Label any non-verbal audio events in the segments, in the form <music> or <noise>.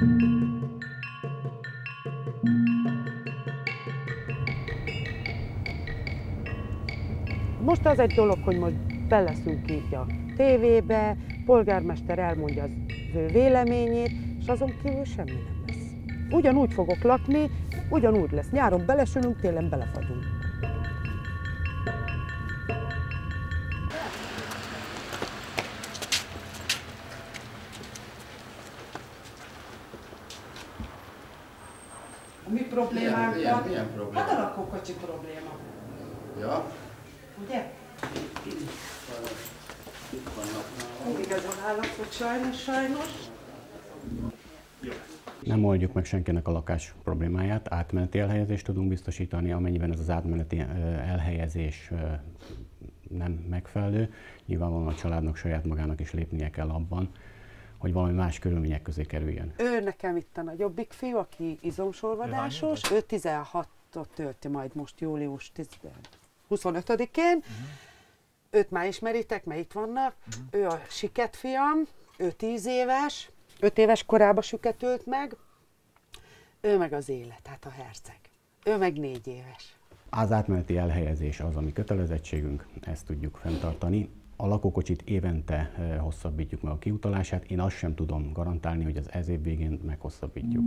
Most az egy dolog, hogy most beleszünk így a tévébe, polgármester elmondja az ő véleményét, és azon kívül semmi nem lesz. Ugyanúgy fogok lakni, ugyanúgy lesz. Nyáron belesülünk, télen belefagyunk. Problémánkat? Milyen- milyen- milyen? Hát a lakókocsi probléma, Ja, ugye? itt vannak. Mindig ez a állapot sajnos, sajnos. Nem oldjuk meg senkinek a lakás problémáját, átmeneti elhelyezést tudunk biztosítani, amennyiben ez az átmeneti elhelyezés nem megfelelő. Nyilvánvalóan a családnak saját magának is lépnie kell abban, hogy valami más körülmények közé kerüljön. Ő nekem itt a nagyobbik fiú, aki izomsorvadásos, ő 16-ot tölti majd most július 10 25-én. Uh-huh. Őt már ismeritek, mert itt vannak. Uh-huh. Ő a siket fiam, ő 10 éves, 5 éves korában süketült meg. Ő meg az élet, hát a herceg. Ő meg 4 éves. Az átmeneti elhelyezés az, ami kötelezettségünk, ezt tudjuk fenntartani. A lakókocsit évente hosszabbítjuk meg a kiutalását, én azt sem tudom garantálni, hogy az ez év végén meghosszabbítjuk.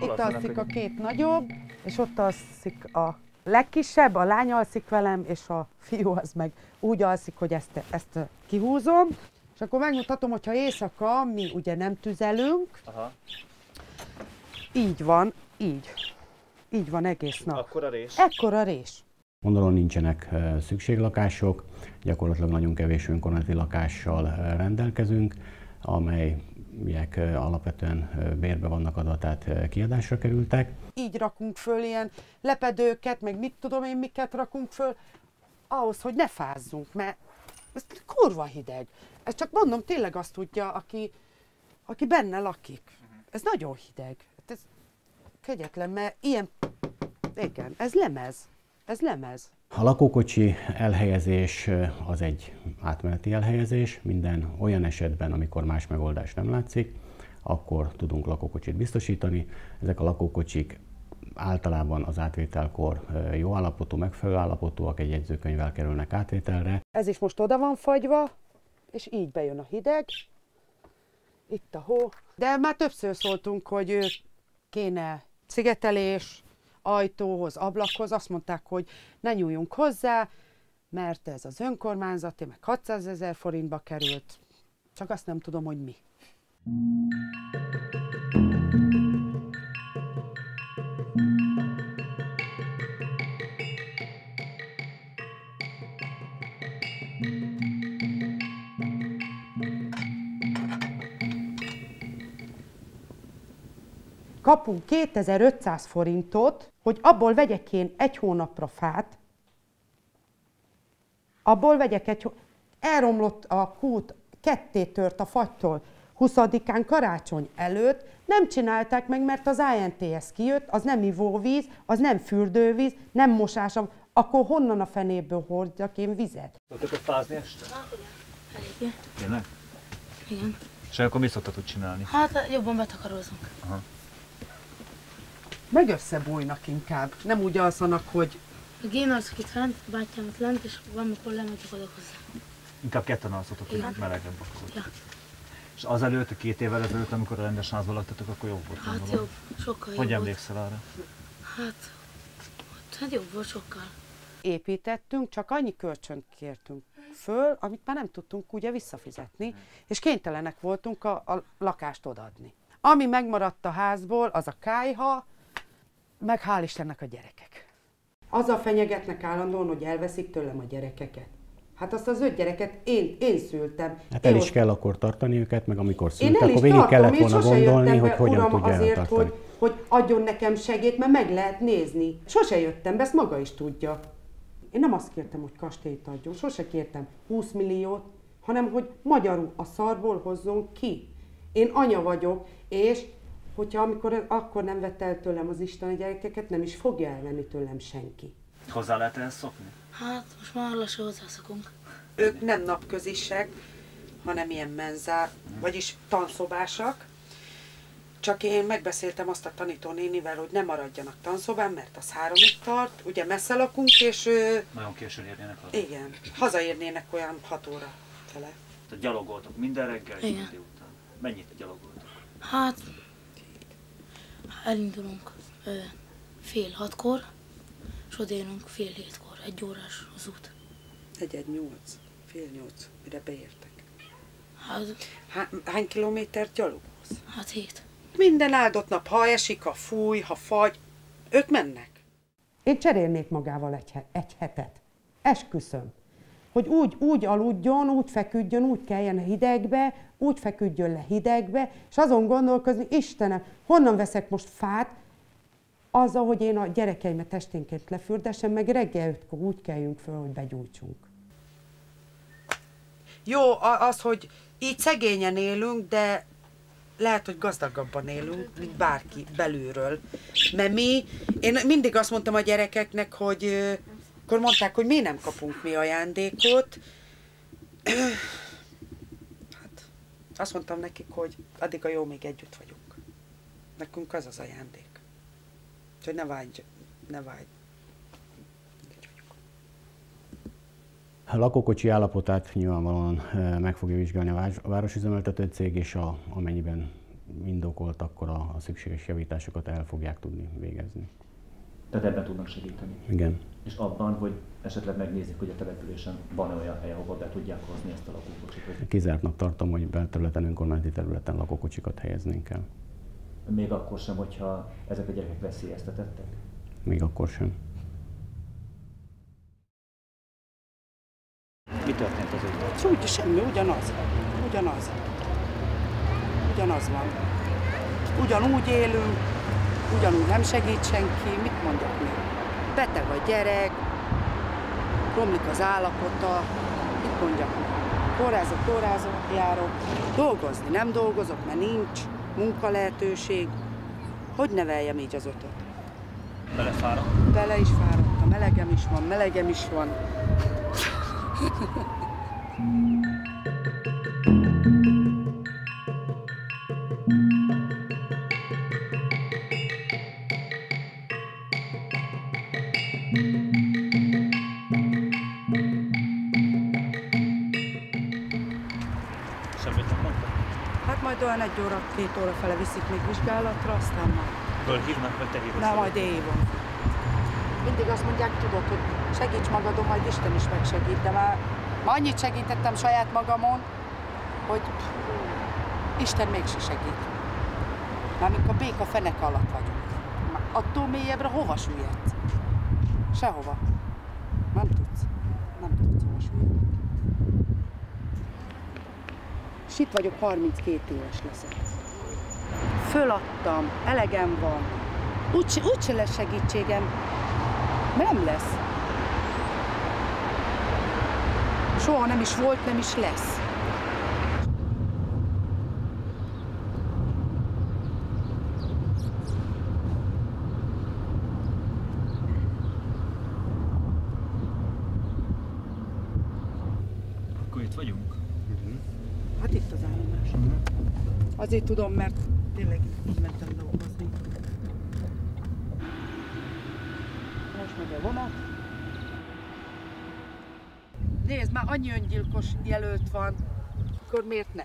Itt alszik a két nagyobb, és ott alszik a legkisebb, a lány alszik velem, és a fiú az meg úgy alszik, hogy ezt, ezt kihúzom. És akkor megmutatom, hogyha éjszaka mi ugye nem tüzelünk, Aha. így van, így. Így van egész nap. Akkor a rés. Ekkora rés. Mondalon nincsenek szükséglakások, gyakorlatilag nagyon kevés önkormányzati lakással rendelkezünk, amelyek alapvetően bérbe vannak adva, tehát kiadásra kerültek. Így rakunk föl ilyen lepedőket, meg mit tudom én, miket rakunk föl, ahhoz, hogy ne fázzunk, mert ez kurva hideg. Ez csak mondom, tényleg azt tudja, aki, aki benne lakik. Ez nagyon hideg. Hát Ez kegyetlen, mert ilyen, igen, ez lemez. Ez lemez. A lakókocsi elhelyezés az egy átmeneti elhelyezés. Minden olyan esetben, amikor más megoldás nem látszik, akkor tudunk lakókocsit biztosítani. Ezek a lakókocsik általában az átvételkor jó állapotú, megfelelő állapotúak, egy jegyzőkönyvvel kerülnek átvételre. Ez is most oda van fagyva, és így bejön a hideg. Itt a hó. De már többször szóltunk, hogy kéne szigetelés, ajtóhoz, ablakhoz. Azt mondták, hogy ne nyúljunk hozzá, mert ez az önkormányzati, meg 600 ezer forintba került. Csak azt nem tudom, hogy mi. Kapunk 2500 forintot, hogy abból vegyek én egy hónapra fát, abból vegyek egy. Elromlott a kút, ketté tört a fagytól, 20-án karácsony előtt, nem csinálták meg, mert az INTS kijött, az nem ivóvíz, az nem fürdővíz, nem mosás, akkor honnan a fenéből hordjak én vizet? Szoktatok fázni este? Eléggé. Tényleg? Igen. És akkor mit szoktatok csinálni? Hát jobban betakarózunk. Meg összebújnak inkább, nem úgy alszanak, hogy A én alszok itt fent, a bátyám ott lent, és valamikor lemegyek oda hozzá. Inkább ketten alszotok, hogy melegebb akkor. Ja. És azelőtt, a két évvel ezelőtt, amikor a rendes házban laktatok, akkor jobb volt. Hát gondolom. jobb, sokkal jobb Hogy emlékszel arra? Hát, hát jobb volt sokkal. építettünk, csak annyi kölcsönt kértünk föl, amit már nem tudtunk ugye visszafizetni, és kénytelenek voltunk a, a lakást odaadni. Ami megmaradt a házból, az a kájha, meg hál' Istennek a gyerekek. Azzal fenyegetnek állandóan, hogy elveszik tőlem a gyerekeket. Hát azt az öt gyereket én, én szültem. Hát én el is ott- kell akkor tartani őket, meg amikor én szültek, akkor végig kellett én volna sose gondolni, jöttem hogy hogyan uram, tudja azért, eltartani. hogy, hogy adjon nekem segét, mert meg lehet nézni. Sose jöttem be, ezt maga is tudja. Én nem azt kértem, hogy kastélyt adjon, sose kértem 20 milliót, hanem hogy magyarul a szarból hozzon ki. Én anya vagyok, és hogyha amikor akkor nem vette el tőlem az Isten a gyerekeket, nem is fogja elvenni tőlem senki. Hozzá lehet ehhez szokni? Hát most már lassan hozzászokunk. Ők nem napközisek, hanem ilyen menzá, vagyis tanszobásak. Csak én megbeszéltem azt a tanítónénivel, hogy ne maradjanak tanszobán, mert az háromig tart, ugye messze lakunk, és Nagyon későn érnének haza. igen, hazaérnének olyan 6 óra fele. Tehát gyalogoltok minden reggel Igen. minden délután. Mennyit gyalogoltok? Hát, elindulunk ö, fél hatkor, és odaérünk fél hétkor, egy órás az út. Egy-egy nyolc, fél nyolc, mire beértek. Hát, Há, hány kilométert gyalogolsz? hát hét. Minden áldott nap, ha esik, ha fúj, ha fagy, ők mennek. Én cserélnék magával egy, egy hetet. Esküszöm. Hogy úgy, úgy aludjon, úgy feküdjön, úgy keljen hidegbe, úgy feküdjön le hidegbe, és azon gondolkozni, Istenem, honnan veszek most fát, azzal, hogy én a gyerekeimet esténként lefürdessem, meg reggel ötkor úgy keljünk föl, hogy begyújtsunk. Jó az, hogy így szegényen élünk, de lehet, hogy gazdagabban élünk, mint bárki belülről. Mert mi, én mindig azt mondtam a gyerekeknek, hogy akkor mondták, hogy mi nem kapunk mi ajándékot. Hát, azt mondtam nekik, hogy addig a jó, még együtt vagyunk. Nekünk az az ajándék. Úgyhogy ne vágy, ne vágy. Így vagyunk. A lakókocsi állapotát nyilvánvalóan eh, meg fogja vizsgálni a városüzemeltető cég, és a, amennyiben indokolt, akkor a, a szükséges javításokat el fogják tudni végezni. Tehát ebben tudnak segíteni. Igen. És abban, hogy esetleg megnézik, hogy a településen van olyan hely, ahova be tudják hozni ezt a lakókocsit, Kizártnak tartom, hogy belterületen, önkormányzati területen lakókocsikat helyeznénk el. még akkor sem, hogyha ezek a gyerekek veszélyeztetettek. Még akkor sem. Mi történt az ügyben? Szóval úgy, semmi, ugyanaz. Ugyanaz. Ugyanaz van. Ugyanúgy élünk, ugyanúgy nem segít senki, mit mondok még? Beteg a gyerek, romlik az állapota, mit mondjak még? Kórházok, kórházok járok, dolgozni nem dolgozok, mert nincs munkalehetőség. Hogy neveljem így az ötöt? Belefáradt? Bele is fáradtam, melegem is van, melegem is van. <laughs> Majd olyan egy óra, két óra fele viszik még vizsgálatra, aztán már. Fölhívnak, vagy te hívod? Na, majd évom. Mindig azt mondják, tudod, hogy segíts magadon, majd Isten is megsegít, de már, már annyit segítettem saját magamon, hogy Isten mégse segít. Már mikor a béka fenek alatt vagyunk. Attól mélyebbre hova süllyedsz? Sehova. Nem tudsz. Nem tudsz hova süllyedni. És itt vagyok, 32 éves leszek. Föladtam, elegem van. Úgy, úgyse lesz segítségem, nem lesz. Soha nem is volt, nem is lesz. Akkor itt vagyunk? Hát itt az állomás. Azért tudom, mert tényleg így mentem dolgozni. Most megy a vonat. Nézd, már annyi öngyilkos jelölt van, akkor miért ne?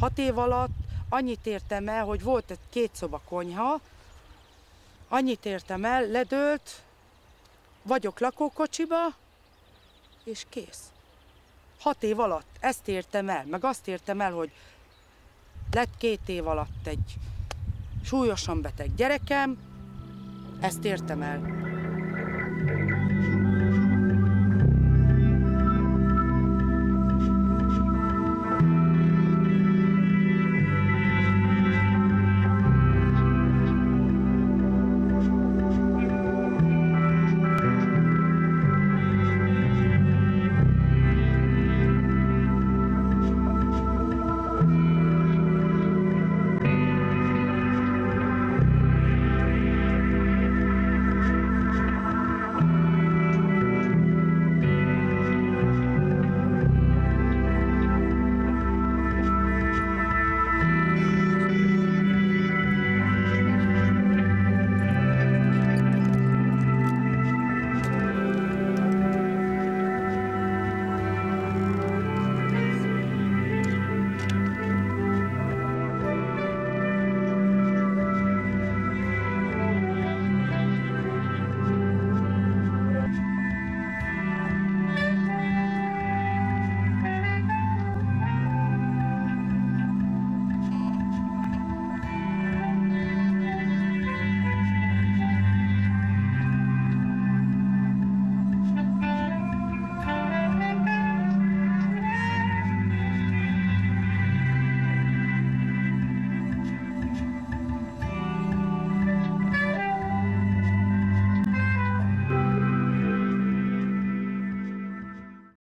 Hat év alatt annyit értem el, hogy volt egy két szoba konyha, annyit értem el, ledőlt, vagyok lakókocsiba, és kész. Hat év alatt ezt értem el, meg azt értem el, hogy lett két év alatt egy súlyosan beteg gyerekem, ezt értem el.